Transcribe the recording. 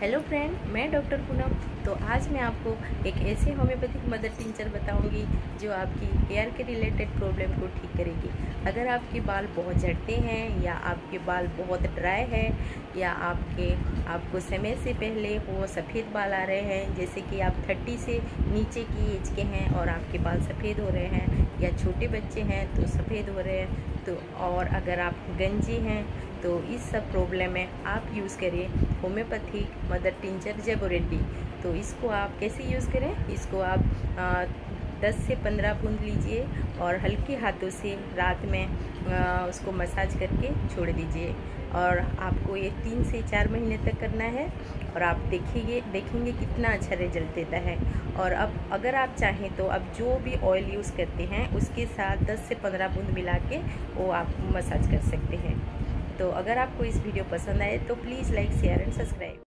Hello friend मैं doctor Poonam. तो आज मैं आपको एक ऐसे होम्योपैथिक मदर टिंचर बताऊँगी जो आपकी हेयर के रिलेटेड प्रॉब्लम को ठीक करेगी। अगर आपके बाल बहुत झड़ते हैं, या आपके बाल बहुत ड्राई है, या आपके, आपको समय से पहले वो सफ़ेद बाल आ रहे हैं, जैसे कि आप थर्टी से नीचे की एज के हैं और आपके बाल सफ़ेद हो रहे हैं या छोटे बच्चे हैं तो सफ़ेद हो रहे हैं तो और अगर आप गंजी हैं तो इस सब प्रॉब्लम में आप यूज़ करिए होम्योपैथी मदर टिंचर जेबोरेटी तो इसको आप कैसे यूज़ करें? इसको आप आ, 10 से 15 बूंद लीजिए और हल्के हाथों से रात में उसको मसाज करके छोड़ दीजिए। और आपको ये तीन से चार महीने तक करना है और आप देखेंगे देखेंगे कितना अच्छा रिज़ल्ट देता है। और अब अगर आप चाहें तो अब जो भी ऑयल यूज़ करते हैं, उसके साथ 10 से 15 बूंद मिला के वो आप मसाज कर सकते हैं। तो अगर आपको इस वीडियो पसंद आए तो please like share and subscribe